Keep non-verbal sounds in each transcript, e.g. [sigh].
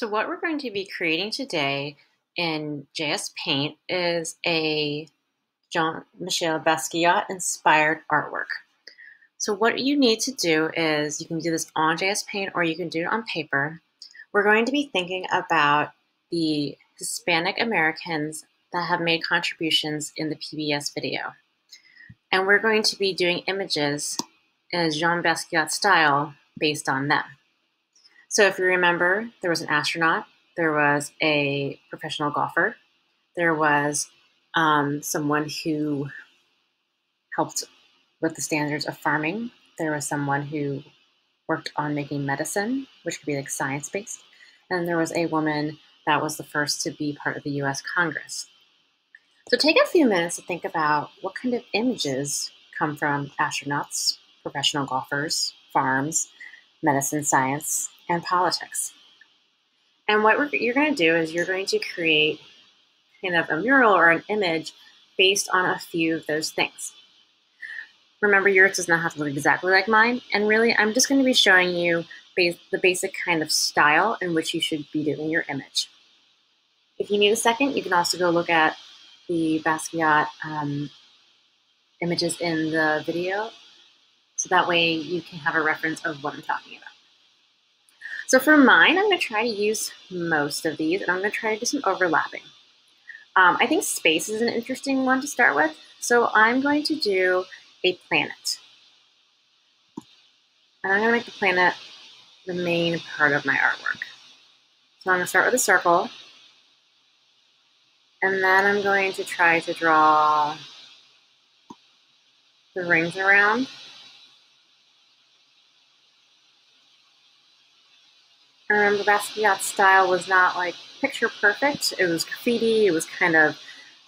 So what we're going to be creating today in JS Paint is a Jean-Michel Basquiat inspired artwork. So what you need to do is you can do this on JS Paint or you can do it on paper. We're going to be thinking about the Hispanic Americans that have made contributions in the PBS video. And we're going to be doing images in Jean Basquiat style based on them. So if you remember, there was an astronaut, there was a professional golfer, there was um, someone who helped with the standards of farming, there was someone who worked on making medicine, which could be like science based, and there was a woman that was the first to be part of the US Congress. So take a few minutes to think about what kind of images come from astronauts, professional golfers, farms, medicine science, and politics. And what you're going to do is you're going to create kind of a mural or an image based on a few of those things. Remember, yours does not have to look exactly like mine, and really, I'm just going to be showing you base, the basic kind of style in which you should be doing your image. If you need a second, you can also go look at the Basquiat um, images in the video, so that way you can have a reference of what I'm talking about. So for mine, I'm going to try to use most of these, and I'm going to try to do some overlapping. Um, I think space is an interesting one to start with, so I'm going to do a planet. And I'm going to make the planet the main part of my artwork. So I'm going to start with a circle, and then I'm going to try to draw the rings around. Remember Basquiat's style was not like picture perfect. It was graffiti. It was kind of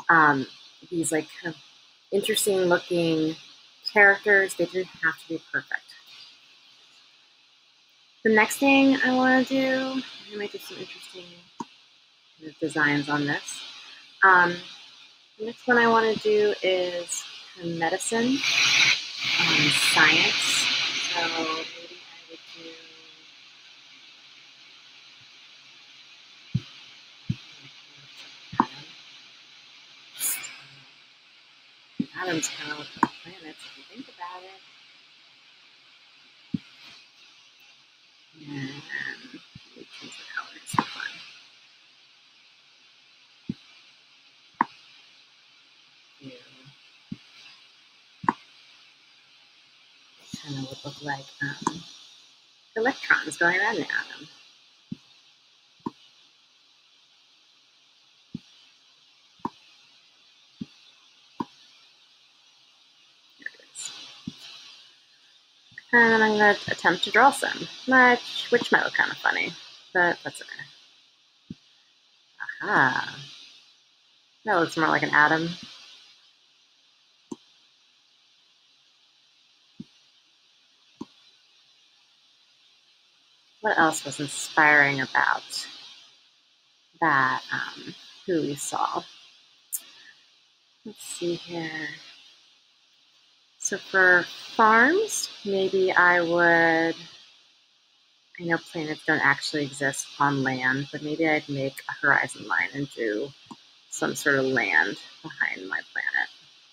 um, these like kind of interesting looking characters. They didn't have to be perfect. The next thing I want to do, I might do some interesting designs on this. Um, the next one I want to do is medicine, um, science. So atoms kind of like planets if you think about it. And we change the colors for fun. Kind of would look like um, electrons going around the atom. And I'm going to attempt to draw some, much, which might look kind of funny, but that's okay. Aha. That looks more like an atom. What else was inspiring about that, um, who we saw? Let's see here. So for farms, maybe I would, I know planets don't actually exist on land, but maybe I'd make a horizon line and do some sort of land behind my planet,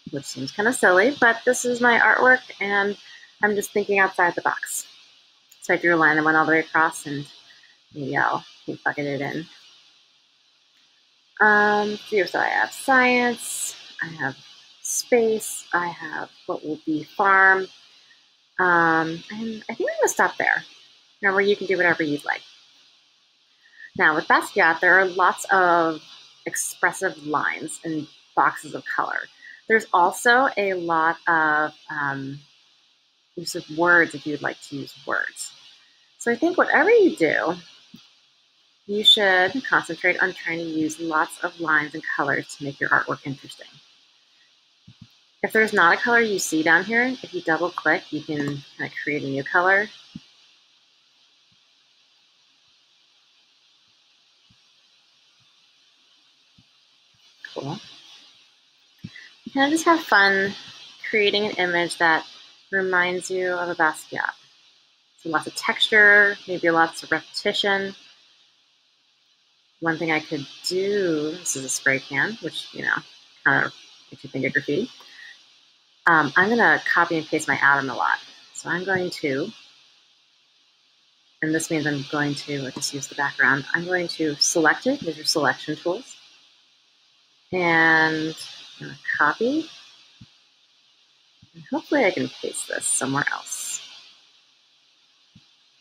which seems kind of silly, but this is my artwork and I'm just thinking outside the box. So I drew a line that went all the way across and maybe I'll keep bucket it in. Um, so I have science, I have space. I have what will be farm. Um, and I think I'm going to stop there. Remember, you can do whatever you'd like. Now, with Basquiat, there are lots of expressive lines and boxes of color. There's also a lot of um, use of words if you'd like to use words. So I think whatever you do, you should concentrate on trying to use lots of lines and colors to make your artwork interesting. If there's not a color you see down here, if you double click, you can kind of create a new color. Cool. You kind of just have fun creating an image that reminds you of a Basquiat. So lots of texture, maybe lots of repetition. one thing I could do, this is a spray can, which, you know, kind of makes you think of graffiti. Um, I'm going to copy and paste my atom a lot. So I'm going to, and this means I'm going to just use the background, I'm going to select it, these are selection tools, and I'm going to copy, and hopefully I can paste this somewhere else.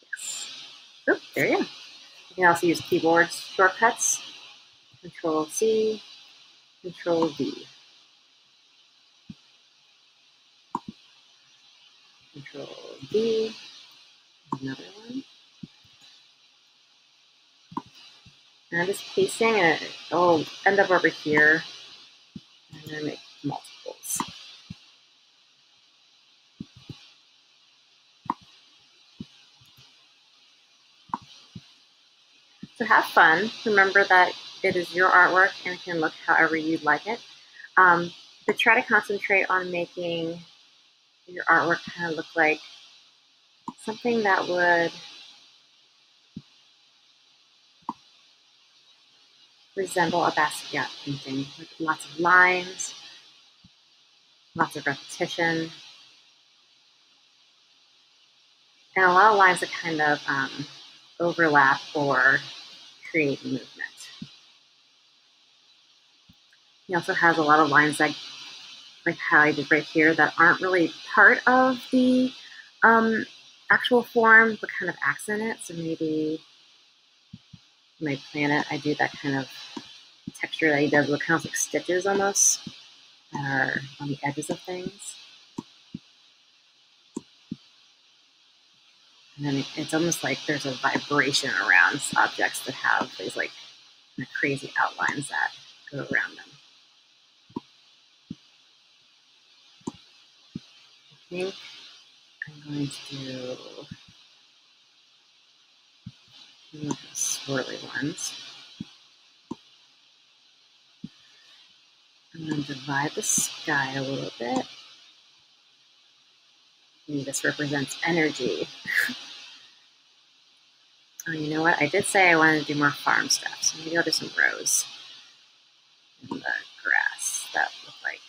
Yes. Oh, there you go. You can also use keyboard shortcuts, Control C, Control V. Another one. And I'm just pasting and it'll end up over here. Going to make multiples. So have fun. Remember that it is your artwork and it can look however you'd like it. Um, but try to concentrate on making your artwork kind of look like something that would resemble a Basquiat painting with lots of lines, lots of repetition, and a lot of lines that kind of um, overlap or create movement. He also has a lot of lines that like how I did right here that aren't really part of the um, actual form, but kind of accent it. So maybe my planet, I do that kind of texture that he does with kind of like stitches almost that are on the edges of things. And then it's almost like there's a vibration around objects that have these like crazy outlines that go around them. Think I'm going to do the swirly ones. I'm going to divide the sky a little bit. And this represents energy. [laughs] oh, you know what? I did say I wanted to do more farm stuff, so maybe I'll do some rows in the grass that look like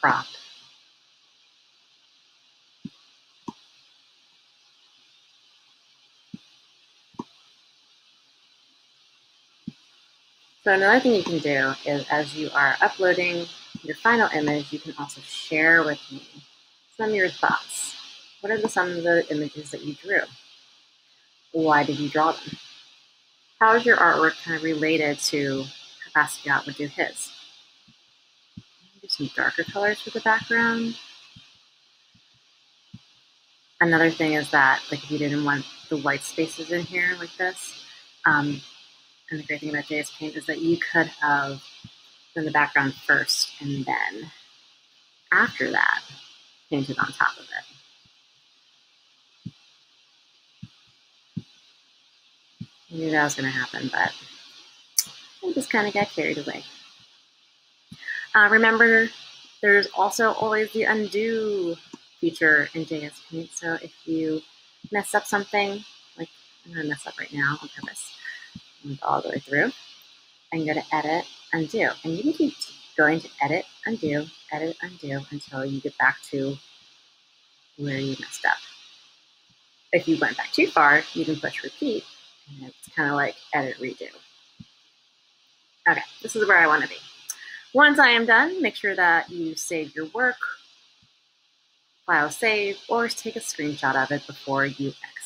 crop So another thing you can do is as you are uploading your final image, you can also share with me some of your thoughts. What are the, some of the images that you drew? Why did you draw them? How is your artwork kind of related to how Basquiat would do his? Do some darker colors for the background. Another thing is that, like, if you didn't want the white spaces in here like this, um, and the great thing about JS Paint is that you could have done the background first and then after that painted on top of it. I knew that was going to happen, but I just kind of got carried away. Uh, remember, there's also always the undo feature in JS Paint. So if you mess up something, like I'm going to mess up right now on purpose, all the way through. I'm going to edit, undo. And you can keep going to edit, undo, edit, undo until you get back to where you messed up. If you went back too far, you can push repeat, and it's kind of like edit, redo. Okay, this is where I want to be. Once I am done, make sure that you save your work, file save, or take a screenshot of it before you exit.